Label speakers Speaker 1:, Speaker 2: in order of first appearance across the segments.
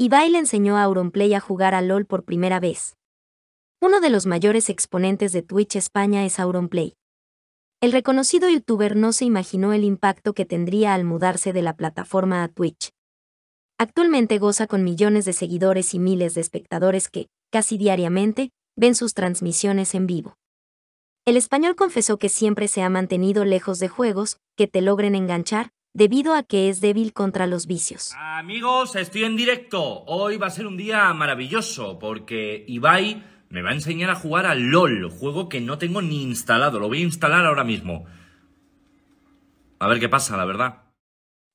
Speaker 1: Ibai le enseñó a Auronplay a jugar a LOL por primera vez. Uno de los mayores exponentes de Twitch España es Auronplay. El reconocido youtuber no se imaginó el impacto que tendría al mudarse de la plataforma a Twitch. Actualmente goza con millones de seguidores y miles de espectadores que, casi diariamente, ven sus transmisiones en vivo. El español confesó que siempre se ha mantenido lejos de juegos que te logren enganchar, debido a que es débil contra los vicios.
Speaker 2: Amigos, estoy en directo. Hoy va a ser un día maravilloso porque Ibai me va a enseñar a jugar al LOL, juego que no tengo ni instalado. Lo voy a instalar ahora mismo. A ver qué pasa, la verdad.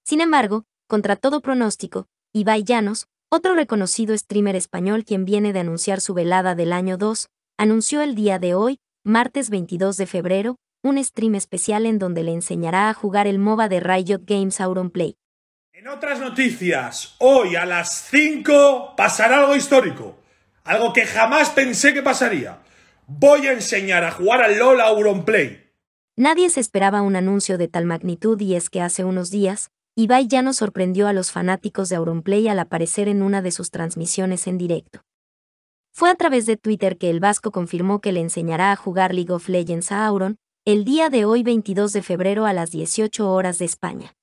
Speaker 1: Sin embargo, contra todo pronóstico, Ibai Llanos, otro reconocido streamer español quien viene de anunciar su velada del año 2, anunció el día de hoy, martes 22 de febrero, un stream especial en donde le enseñará a jugar el MOBA de Riot Games Auronplay.
Speaker 3: En otras noticias, hoy a las 5 pasará algo histórico. Algo que jamás pensé que pasaría. Voy a enseñar a jugar al LOL Auronplay.
Speaker 1: Nadie se esperaba un anuncio de tal magnitud y es que hace unos días, Ibai ya nos sorprendió a los fanáticos de Auronplay al aparecer en una de sus transmisiones en directo. Fue a través de Twitter que el vasco confirmó que le enseñará a jugar League of Legends a Auron, el día de hoy 22 de febrero a las 18 horas de España.